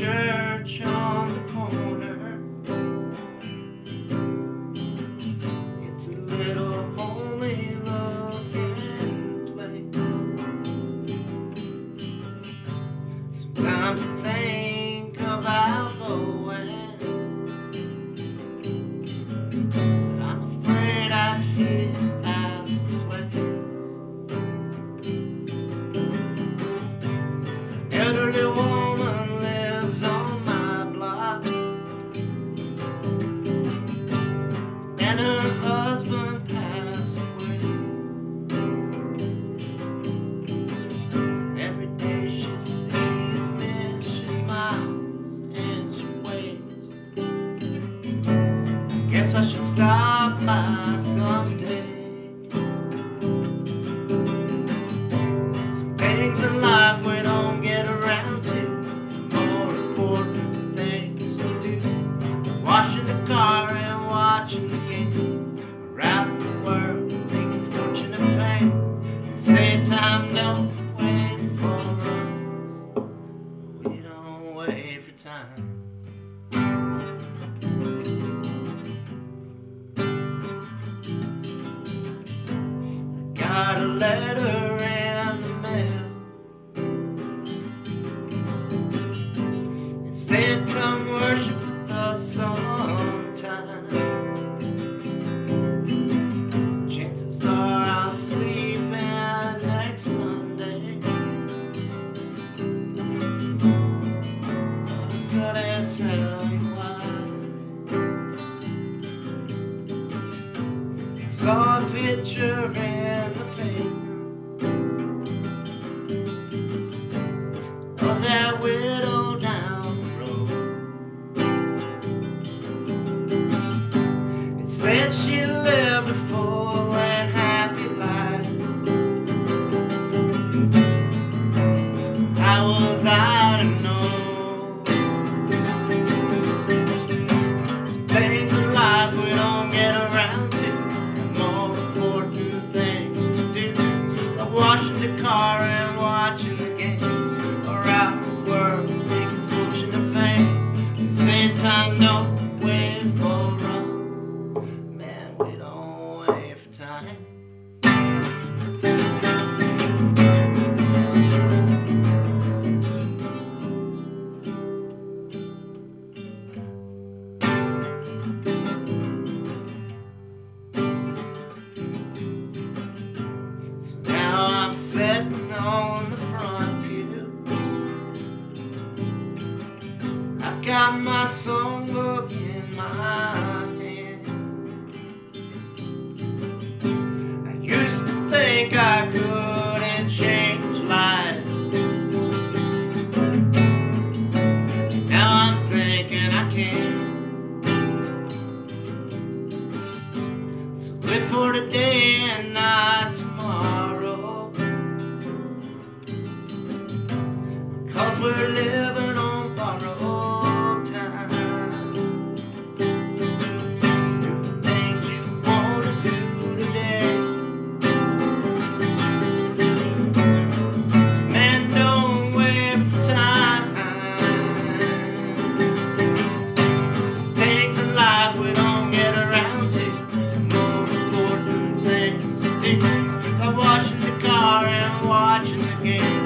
church on the corner. It's a little homely looking place. Sometimes I think about going. Guess I should stop by someday. Some things in life we don't get around to, more important things to do. Washing the car and watching the game around the world, seeking fortune and fame. They say time don't wait for us, we don't wait for time. A. letter Saw a picture in the paper of that widow washing the car got my songbook in my hand. I used to think I couldn't change life. Now I'm thinking I can. So live for today and not tomorrow. Cause we're living watching the game.